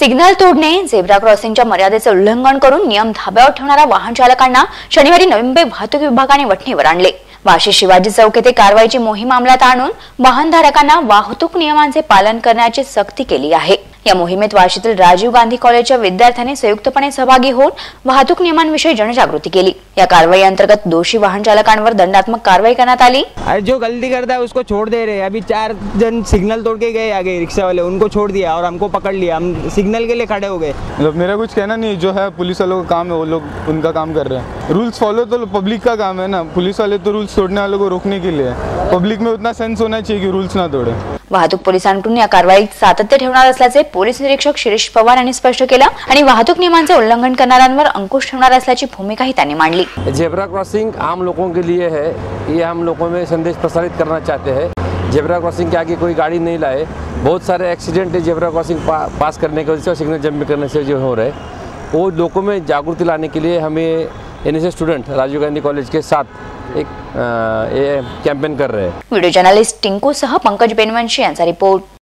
Signal तोडणे zebra क्रॉसिंगच्या मर्यादेचे उल्लंघन करून नियम धाब्यावर ठेवणाऱ्या वाहन चालकांना शनिवारी नवी मुंबई वाहतूक विभागाने वठणीवर आणले. वाशी शिवाजी चौक येथे कारवाईची मोहीम अंमलात आणून वाहनधारकांना वाहतूक नियमांचे पालन करण्याची सक्ती केली आहे. या मोहिमेत वाशीतील राजीव गांधी कॉलेजच्या विद्यार्थ्यांनी संयुक्तपणे सहभागी होऊन वाहतूक नियमांविषयी जनजागृती केली. या कारवाई अंतर्गत दोषी वाहन चालकांवर दंडात्मक कारवाई करण्यात आली. अरे जो गलती करता है उसको छोड़ दे रहे हैं। अभी चार जन सिग्नल तोड़ के गए आगे रिक्शा वाले उनको छोड़ दिया और हमको पकड़ लिया। हम सिग्नल के लिए खड़े हो गए। मतलब मेरा कुछ कहना नहीं जो है पुलिस वालों का काम है वो लोग उनका काम कर रहे हैं। रूल्स फॉलो तो पब्लिक का काम है ना। पुलिस वाले तो रूल्स तोड़ने वालों को रोकने के लिए पब्लिक में उतना सेंस होना चाहिए कि रूल्स ना तोड़े। वाहतूक पोलिसांकडून या कारवाईत सातत्य ठेवणार असल्याचे पोलीस निरीक्षक शिरीष पवार यांनी स्पष्ट केलं आणि वाहतूक नियमांचे उल्लंघन करणाऱ्यांवर अंकुश ठेवणार असल्याची भूमिकाही त्यांनी मांडली. जेब्रा क्रॉसिंग आम लोगों के लिए है. ये हम लोगों में संदेश प्रसारित करना चाहते हैं. जेब्रा क्रॉसिंग के आगे कोई गाड़ी नहीं लाए. बहुत सारे एक्सीडेंट है जेब्रा क्रॉसिंग पा, पास करने की वजह से और सिग्नल जंप करने से जो हो रहे वो लोगों में जागृति लाने के लिए हमें an student Rajiv Gandhi college के साथ एक ये कैंपेन कर रहे हैं. व्हिडिओ जर्नलिस्ट टिंकू सह पंकज बेनवंशी यांचा रिपोर्ट